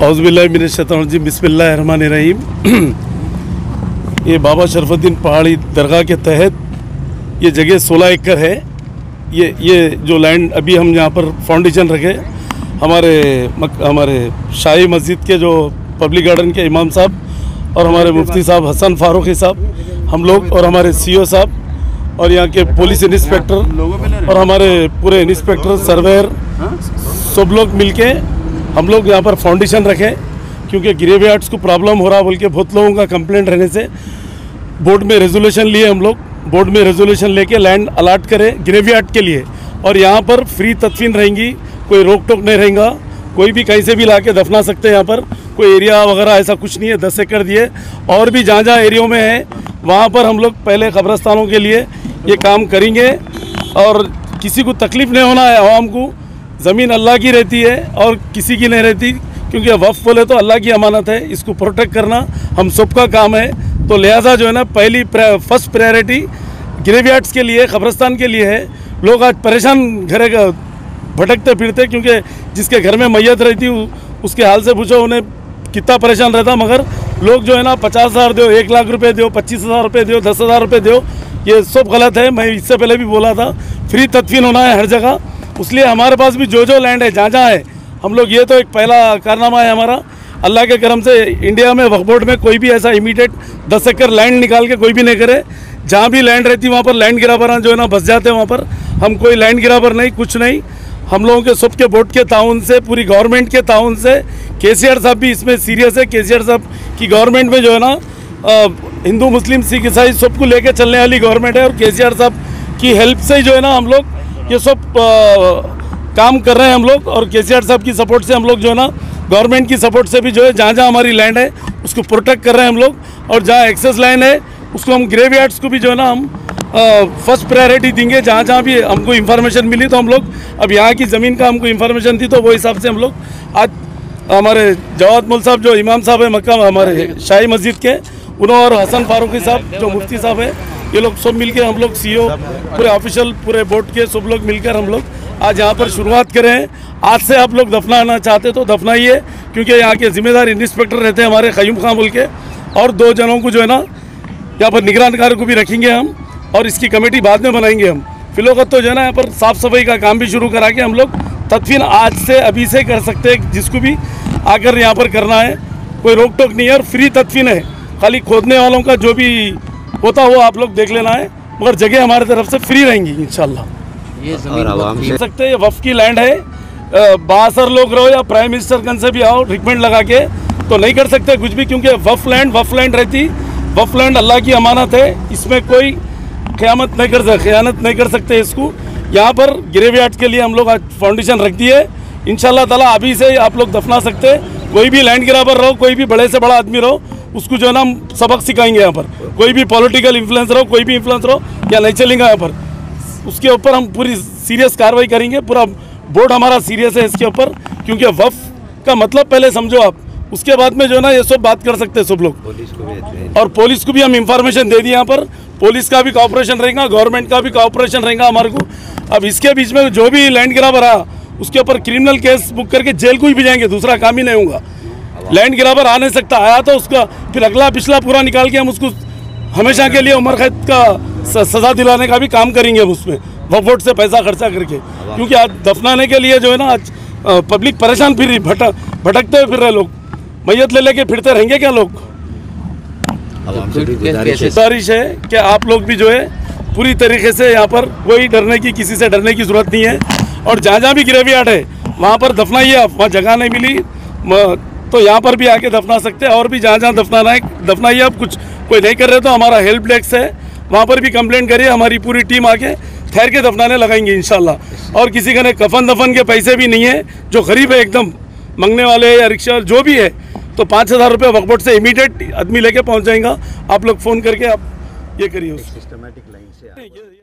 हौज़बिल्लाजी रहीम। ये बाबा शरफुद्दीन पहाड़ी दरगाह के तहत ये जगह 16 एकड़ है। ये ये जो लैंड अभी हम यहाँ पर फाउंडेशन रखे। हमारे मक, हमारे शाही मस्जिद के जो पब्लिक गार्डन के इमाम साहब और हमारे मुफ्ती साहब हसन फारूकी साहब हम लोग और हमारे सीओ साहब और यहाँ के पुलिस इंस्पेक्टर और हमारे पूरे इंस्पेक्टर सर्वेयर सब लोग मिलके हम लोग यहाँ पर फाउंडेशन रखें, क्योंकि ग्रेव यार्ड्स को प्रॉब्लम हो रहा बोल के बहुत लोगों का कंप्लेंट रहने से। बोर्ड में रेजोल्यूशन लिए हम लोग। बोर्ड में रेजोल्यूशन लेके लैंड अलाट करें ग्रेव यार्ड के लिए। और यहाँ पर फ्री तदफीन रहेंगी, कोई रोक टोक नहीं रहेगा। कोई भी कहीं से भी ला के दफना सकते हैं यहाँ पर। कोई एरिया वगैरह ऐसा कुछ नहीं है, दस एकड़ दिए। और भी जहाँ जहाँ एरियो में है, वहाँ पर हम लोग पहले कब्रस्तानों के लिए ये काम करेंगे। और किसी को तकलीफ़ नहीं होना है, आवाम को। ज़मीन अल्लाह की रहती है और किसी की नहीं रहती, क्योंकि वफ़ बोले तो अल्लाह की अमानत है, इसको प्रोटेक्ट करना हम सबका काम है। तो लिहाजा जो है ना, पहली फ़र्स्ट प्रायोरिटी ग्रेवयार्ड्स के लिए, कब्रस्तान के लिए है। लोग आज परेशान घरे, भटकते, फिरते, क्योंकि जिसके घर में मैयत रहती उसके हाल से पूछो, उन्हें कितना परेशान रहता मगर लोग जो है ना, पचास हज़ार दो, एक लाख रुपए दो, पच्चीस हज़ार रुपये दो, दस हज़ार रुपये दो, ये सब गलत है। मैं इससे पहले भी बोला था फ्री तदफीन होना है हर जगह। इसलिए हमारे पास भी जो जो लैंड है जहाँ जहाँ है, हम लोग ये तो एक पहला कारनामा है हमारा। अल्लाह के करम से इंडिया में वक्फ बोर्ड में कोई भी ऐसा इमीडिएट दस एकड़ लैंड निकाल के कोई भी नहीं करे। जहाँ भी लैंड रहती, वहाँ पर लैंड गिराबर जो है ना, बस जाते हैं वहाँ पर। हम कोई लैंड गिराबर नहीं, कुछ नहीं। हम लोगों के सबके बोर्ड के ताउन से, पूरी गवर्नमेंट के ताउन से के साहब भी इसमें सीरियस है। के साहब की गवर्नमेंट में जो है ना हिंदू, मुस्लिम, सिख, ईसाई सबको लेके चलने वाली गवर्नमेंट है और के साहब की हेल्प से ही जो है ना, हम लोग ये सब काम कर रहे हैं हम लोग और के साहब की सपोर्ट से हम लोग जो है ना, गवर्नमेंट की सपोर्ट से भी जो है, जहाँ जहाँ हमारी लैंड है, उसको प्रोटेक्ट कर रहे हैं हम लोग और जहाँ एक्सेस लाइन है, उसको हम ग्रेव को भी जो है ना, हम फ़र्स्ट प्रायोरिटी देंगे। जहाँ जहाँ भी हमको इन्फॉर्मेशन मिली तो हम लोग, अब यहाँ की ज़मीन का हमको इन्फॉर्मेशन थी तो वो हिसाब से हम लोग, आज हमारे जवाद मुल साहब, जो इमाम साहब है, मक्का, हमारे शाही मस्जिद के, उन्होंने और हसन फारूकी साहब, जो मुफ्ती साहब है ये लोग सब मिलके हम लोग सीईओ पूरे ऑफिशियल पूरे बोर्ड के सब लोग मिलकर हम लोग आज यहाँ पर शुरुआत करें। आज से आप लोग दफनाना चाहते तो दफनाइए क्योंकि यहाँ के जिम्मेदार इंस्पेक्टर रहते हैं हमारे खयूम खां बोल के। और दो जनों को जो है ना यहाँ पर निगरानकार को भी रखेंगे हम और इसकी कमेटी बाद में बनाएँगे हम। फिलौकत तो जो है ना यहाँ पर साफ़ सफ़ाई का काम भी शुरू करा के हम लोग तदफीन आज से अभी से कर सकते हैं जिसको भी आकर यहाँ पर करना है। कोई रोक टोक नहीं है और फ्री तदफीन है। खाली खोदने वालों का जो भी होता वो आप लोग देख लेना है मगर जगह हमारे तरफ़ से फ्री रहेंगी इनशाला ये ज़मीन सकते हैं वफ की लैंड है। बासर लोग रहो या प्राइम मिनिस्टर गन से भी आओ रिकमेंड लगा के तो नहीं कर सकते कुछ भी क्योंकि वफ लैंड वफ लैंड रहती। वफ लैंड अल्लाह की अमानत है इसमें कोई क़्यामत नहीं कर सकते ख़यानत नहीं कर सकते इसको। यहाँ पर गिरेवियाट के लिए हम लोग आज फाउंडेशन रख दिए इन ताला अभी से आप लोग दफना सकते कोई भी लैंड गिराबर रहो कोई भी बड़े से बड़ा आदमी रहो उसको जो है ना हम सबक सिखाएँगे यहाँ पर। कोई भी पॉलिटिकल इन्फ्लुएंस रहो कोई भी इन्फ्लुएंस रहो या नहीं चलेंगे यहाँ पर। उसके ऊपर हम पूरी सीरियस कार्रवाई करेंगे पूरा बोर्ड हमारा सीरियस है इसके ऊपर क्योंकि वफ का मतलब पहले समझो आप। उसके बाद में जो है ना ये सब बात कर सकते हैं सब लोग। पुलिस को भी और पुलिस को भी हम इंफॉर्मेशन दे दिए यहाँ पर। पुलिस का भी कॉपरेशन रहेगा गवर्नमेंट का भी कॉपरेशन रहेगा हमारे को। अब इसके बीच में जो भी लैंड गिरावर रहा उसके ऊपर क्रिमिनल केस बुक करके जेल को ही भी जाएँगे दूसरा काम ही नहीं होगा। लैंड गिरावर आ नहीं सकता। आया तो उसका फिर अगला पिछला पूरा निकाल के हम उसको हमेशा के लिए उम्र कैद का सज़ा दिलाने का भी काम करेंगे हम उसमें वोट से पैसा खर्चा करके। क्योंकि आज दफनाने के लिए जो है ना आज पब्लिक परेशान फिर रही भटक भटकते हुए फिर रहे लोग। मैयत ले लेके फिरते रहेंगे क्या लोग? गुजारिश है। कि आप लोग भी जो है पूरी तरीके से यहाँ पर कोई डरने की किसी से डरने की ज़रूरत नहीं है। और जहाँ जहाँ भी गिरेवियाट है वहाँ पर दफनाइए आप वहाँ जगह नहीं मिली। तो यहाँ पर भी आके दफना सकते हैं, और भी जहाँ जहाँ दफनाना है, दफनाइए आप कुछ। कोई नहीं कर रहे तो हमारा हेल्प डेस्क है, वहाँ पर भी कंप्लेंट करिए, हमारी पूरी टीम आके ठहर के दफनाने लगाएँगे इनशाला और किसी का कफन दफन के पैसे भी नहीं है, जो गरीब है एकदम, मंगने वाले या रिक्शा, जो भी है तो पाँच हज़ार रुपये वकबोर्ड से इमीडिएट आदमी लेके पहुँच जाएगा। आप लोग फ़ोन करके आप ये करिए सिस्टमेटिक लाइन से